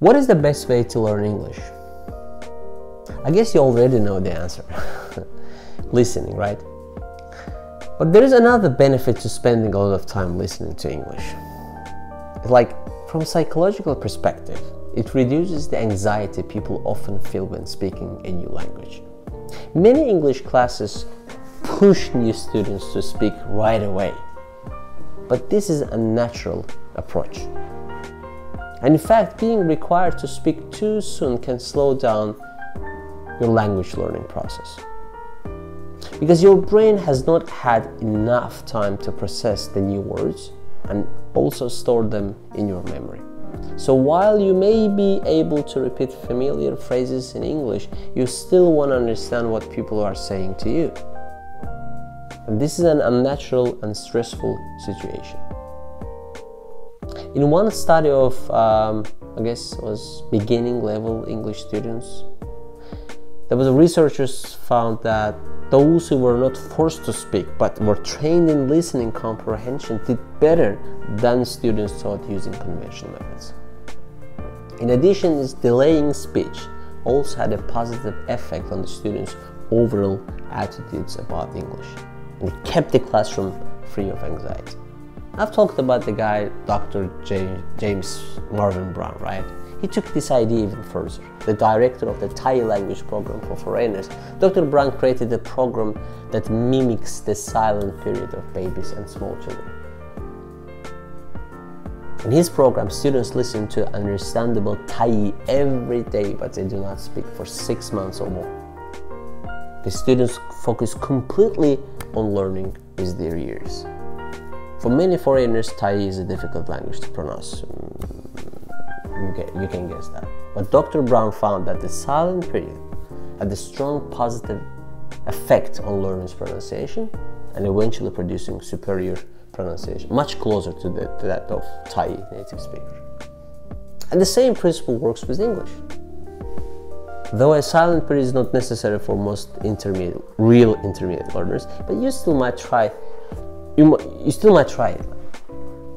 What is the best way to learn English? I guess you already know the answer. listening, right? But there is another benefit to spending a lot of time listening to English. Like, from a psychological perspective, it reduces the anxiety people often feel when speaking a new language. Many English classes push new students to speak right away, but this is a natural approach. And in fact, being required to speak too soon can slow down your language learning process. Because your brain has not had enough time to process the new words and also store them in your memory. So while you may be able to repeat familiar phrases in English, you still want to understand what people are saying to you. And this is an unnatural and stressful situation. In one study of, um, I guess, was beginning level English students, there was researchers found that those who were not forced to speak but were trained in listening comprehension did better than students taught using conventional methods. In addition, this delaying speech also had a positive effect on the students' overall attitudes about English and it kept the classroom free of anxiety. I've talked about the guy, Dr. James Marvin Brown, right? He took this idea even further. The director of the Thai language program for foreigners, Dr. Brown created a program that mimics the silent period of babies and small children. In his program, students listen to understandable Thai every day, but they do not speak for six months or more. The students focus completely on learning with their ears. For many foreigners, Thai is a difficult language to pronounce. Mm, you, get, you can guess that. But Dr. Brown found that the silent period had a strong positive effect on learner's pronunciation and eventually producing superior pronunciation, much closer to, the, to that of Thai native speaker. And the same principle works with English. Though a silent period is not necessary for most intermediate, real intermediate learners, but you still might try, you, you still might try it.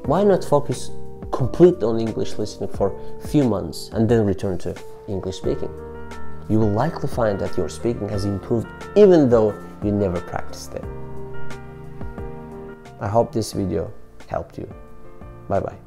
Why not focus completely on English listening for a few months and then return to English speaking? You will likely find that your speaking has improved even though you never practiced it. I hope this video helped you. Bye bye.